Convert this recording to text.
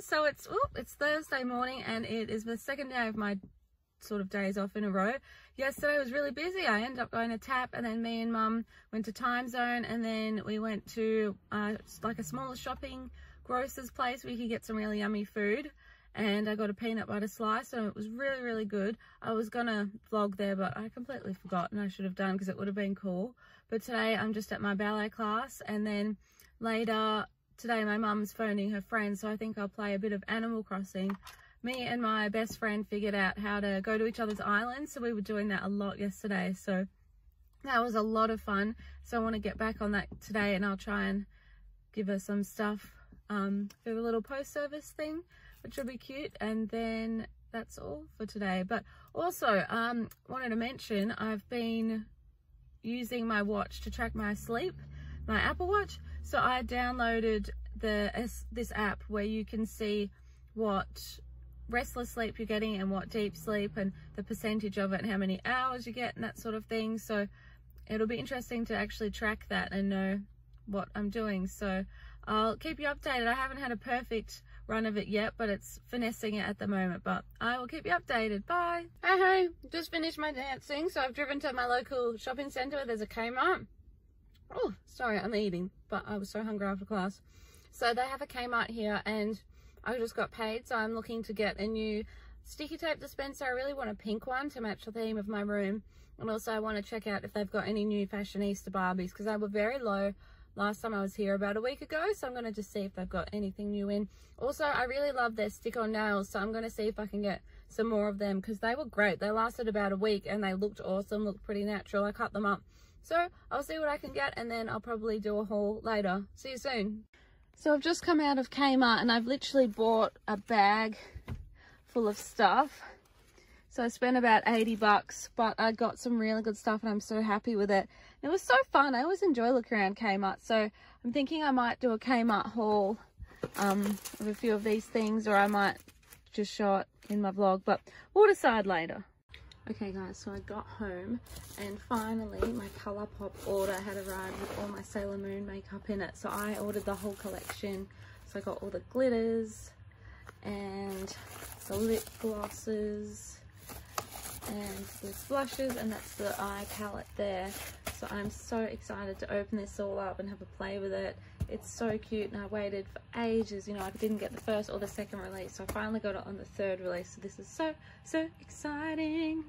It is Thursday morning and it is the second day of my sort of days off in a row. Yesterday was really busy. I ended up going to TAP and then me and mum went to Timezone and then we went to uh, like a smaller shopping grocer's place where you could get some really yummy food and I got a peanut butter slice and it was really really good. I was gonna vlog there but I completely forgot and I should have done because it would have been cool. But today I'm just at my ballet class and then later today my mum's phoning her friend so I think I'll play a bit of Animal Crossing. Me and my best friend figured out how to go to each other's islands so we were doing that a lot yesterday. So that was a lot of fun. So I want to get back on that today and I'll try and give her some stuff um, for the little post service thing which will be cute and then that's all for today. But also um wanted to mention I've been using my watch to track my sleep my Apple Watch so I downloaded the this app where you can see what restless sleep you're getting and what deep sleep and the percentage of it and how many hours you get and that sort of thing. So it'll be interesting to actually track that and know what I'm doing. So I'll keep you updated. I haven't had a perfect run of it yet, but it's finessing it at the moment. But I will keep you updated. Bye. Hey, hey, just finished my dancing. So I've driven to my local shopping centre there's a Kmart. Oh, sorry, I'm eating, but I was so hungry after class. So they have a Kmart here and I just got paid. So I'm looking to get a new sticky tape dispenser. I really want a pink one to match the theme of my room. And also I want to check out if they've got any new fashionista Barbies because they were very low last time I was here about a week ago. So I'm going to just see if they've got anything new in. Also, I really love their stick-on nails. So I'm going to see if I can get some more of them because they were great. They lasted about a week and they looked awesome, looked pretty natural. I cut them up. So I'll see what I can get and then I'll probably do a haul later. See you soon. So I've just come out of Kmart and I've literally bought a bag full of stuff. So I spent about 80 bucks, but I got some really good stuff and I'm so happy with it. It was so fun. I always enjoy looking around Kmart. So I'm thinking I might do a Kmart haul um, of a few of these things or I might just show it in my vlog, but we'll decide later. Okay guys, so I got home and finally my Colourpop order had arrived with all my Sailor Moon makeup in it. So I ordered the whole collection. So I got all the glitters and the lip glosses and the blushes and that's the eye palette there. So I'm so excited to open this all up and have a play with it. It's so cute and I waited for ages, you know, I didn't get the first or the second release. So I finally got it on the third release. So this is so, so exciting.